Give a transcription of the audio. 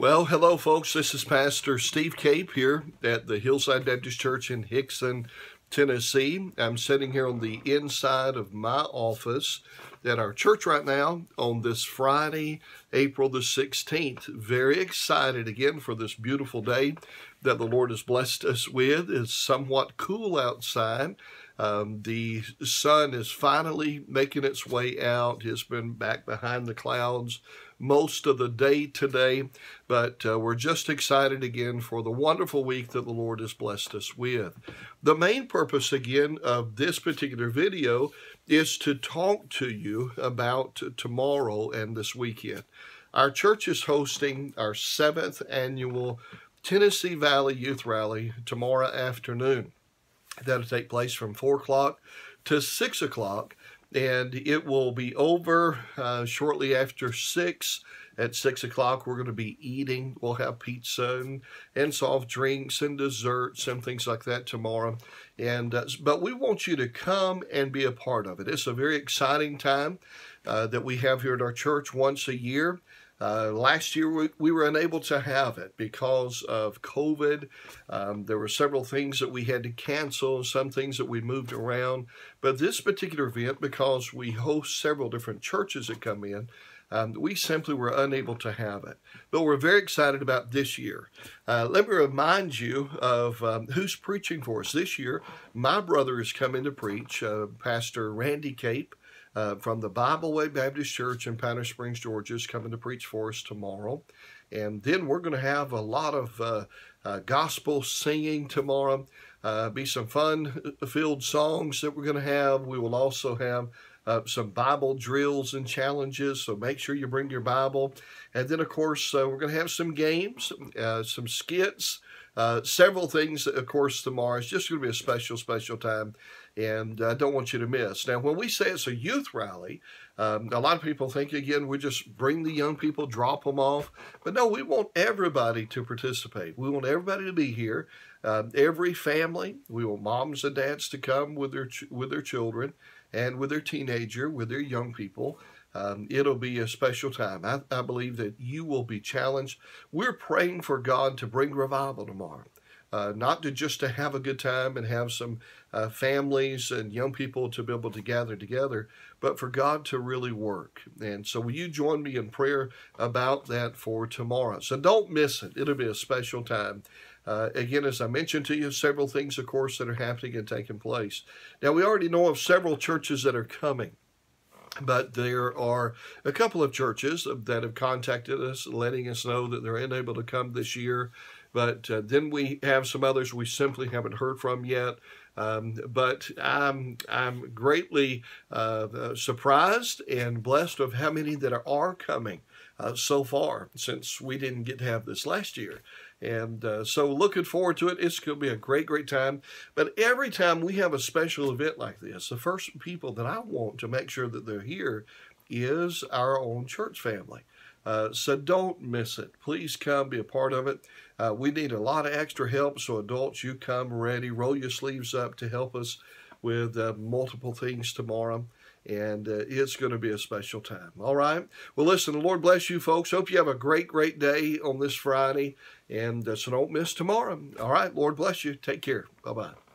Well, hello, folks. This is Pastor Steve Cape here at the Hillside Baptist Church in Hixson, Tennessee. I'm sitting here on the inside of my office at our church right now on this Friday, April the 16th. Very excited again for this beautiful day that the Lord has blessed us with. It's somewhat cool outside. Um, the sun is finally making its way out. It's been back behind the clouds most of the day today, but uh, we're just excited again for the wonderful week that the Lord has blessed us with. The main purpose again of this particular video is to talk to you about tomorrow and this weekend. Our church is hosting our seventh annual Tennessee Valley Youth Rally tomorrow afternoon. That'll take place from 4 o'clock to 6 o'clock, and it will be over uh, shortly after 6. At 6 o'clock, we're going to be eating. We'll have pizza and, and soft drinks and desserts and things like that tomorrow. And uh, But we want you to come and be a part of it. It's a very exciting time uh, that we have here at our church once a year. Uh, last year, we, we, were unable to have it because of COVID. Um, there were several things that we had to cancel, some things that we moved around. But this particular event, because we host several different churches that come in, um, we simply were unable to have it. But we're very excited about this year. Uh, let me remind you of um, who's preaching for us this year. My brother is coming to preach, uh, Pastor Randy Cape uh, from the Bible Way Baptist Church in Powder Springs, Georgia, is coming to preach for us tomorrow. And then we're going to have a lot of uh, uh, gospel singing tomorrow. Uh, be some fun-filled songs that we're going to have. We will also have uh, some Bible drills and challenges, so make sure you bring your Bible. And then, of course, uh, we're going to have some games, uh, some skits, uh, several things, of course, tomorrow. It's just going to be a special, special time and I don't want you to miss. Now, when we say it's a youth rally, um, a lot of people think, again, we just bring the young people, drop them off. But no, we want everybody to participate. We want everybody to be here. Um, every family, we want moms and dads to come with their, with their children and with their teenager, with their young people. Um, it'll be a special time. I, I believe that you will be challenged. We're praying for God to bring revival tomorrow uh, not to just to have a good time and have some uh, families and young people to be able to gather together, but for God to really work. And so will you join me in prayer about that for tomorrow? So don't miss it. It'll be a special time. Uh, again, as I mentioned to you, several things, of course, that are happening and taking place. Now, we already know of several churches that are coming. But there are a couple of churches that have contacted us, letting us know that they're unable to come this year. But uh, then we have some others we simply haven't heard from yet. Um, but I'm, I'm greatly uh, uh, surprised and blessed of how many that are coming uh, so far since we didn't get to have this last year. And uh, so looking forward to it. It's going to be a great, great time. But every time we have a special event like this, the first people that I want to make sure that they're here is our own church family. Uh, so don't miss it. Please come be a part of it. Uh, we need a lot of extra help, so adults, you come ready. Roll your sleeves up to help us with uh, multiple things tomorrow. And uh, it's going to be a special time. All right. Well, listen, the Lord bless you folks. Hope you have a great, great day on this Friday. And uh, so don't miss tomorrow. All right. Lord bless you. Take care. Bye bye.